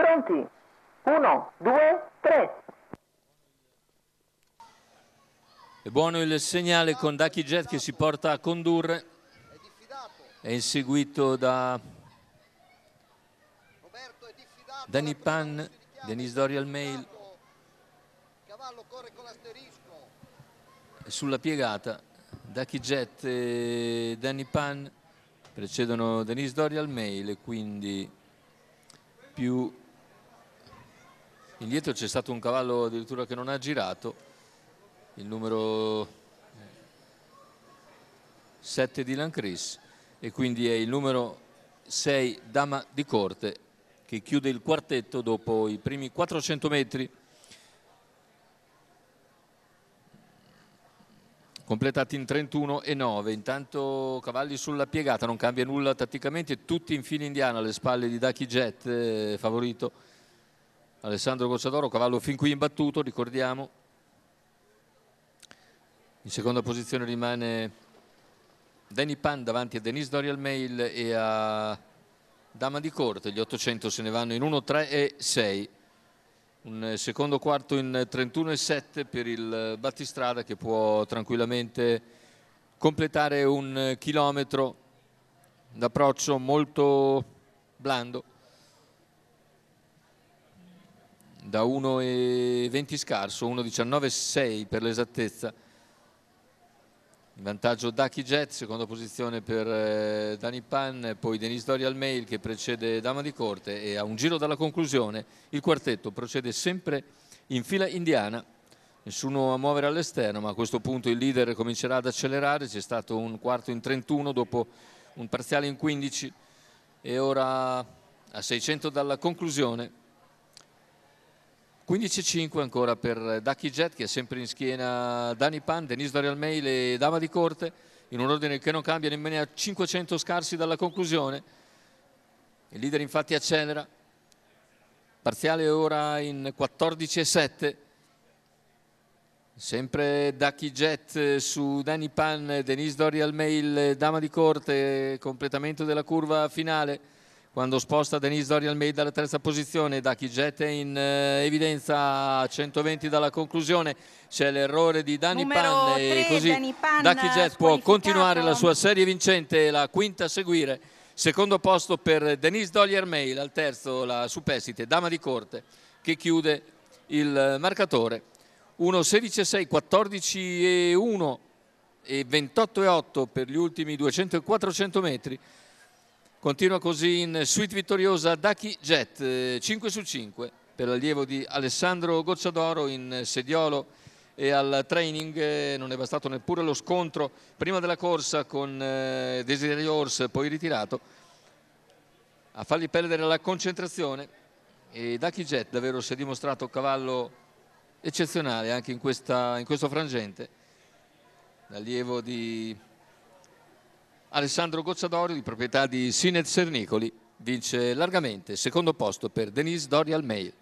Pronti? Uno, due, tre. È buono il segnale con Ducky Jet che si porta a condurre. È inseguito da Danny Pan, Denis Dorial Mail. Sulla piegata Ducky Jet e Danny Pan precedono Denis Dorial Mail e quindi più indietro c'è stato un cavallo addirittura che non ha girato. Il numero 7 di Lancris e quindi è il numero 6 Dama di Corte che chiude il quartetto dopo i primi 400 metri. Completati in 31 e 9 intanto cavalli sulla piegata non cambia nulla tatticamente. Tutti in fila indiana alle spalle di Daki Jet eh, favorito Alessandro Gocciadoro cavallo fin qui imbattuto ricordiamo in seconda posizione rimane Danny Pan davanti a Denise Dorial Mail e a Dama di Corte. Gli 800 se ne vanno in 1, 3 e 6. Un secondo quarto in 31 e 7 per il battistrada che può tranquillamente completare un chilometro d'approccio molto blando da 1,20 scarso, 1,19,6 per l'esattezza in vantaggio Ducky Jet, seconda posizione per eh, Dani Pan, poi Denis Dorial Mail che precede Dama di Corte e a un giro dalla conclusione il quartetto procede sempre in fila indiana. Nessuno a muovere all'esterno, ma a questo punto il leader comincerà ad accelerare. C'è stato un quarto in 31 dopo un parziale in 15 e ora a 600 dalla conclusione 15-5 ancora per Ducky Jet che è sempre in schiena Dani Pan, Denis Dorial Mail e Dama di Corte in un ordine che non cambia nemmeno a 500 scarsi dalla conclusione. Il leader infatti accelera, parziale ora in 14-7. Sempre Ducky Jet su Dani Pan, Denis Dorial Mail, Dama di Corte, completamento della curva finale quando sposta Denis Dorian May dalla terza posizione, Jet è in eh, evidenza a 120 dalla conclusione, c'è l'errore di Dani Pan e così Ducky Jet può continuare la sua serie vincente, la quinta a seguire, secondo posto per Denis Dolier May, al terzo la superstite Dama di Corte che chiude il marcatore. 1-16-6, 14 1 e 28 8 per gli ultimi 200 e 400 metri Continua così in suite vittoriosa Ducky Jet, 5 eh, su 5 per l'allievo di Alessandro Gocciadoro in sediolo e al training eh, non è bastato neppure lo scontro prima della corsa con eh, Desiderio Horse poi ritirato. A fargli perdere la concentrazione e Ducky Jet davvero si è dimostrato cavallo eccezionale anche in, questa, in questo frangente. L'allievo di Alessandro Gocciadoro di proprietà di Sinet Sernicoli vince largamente, secondo posto per Denise Dorial Mail.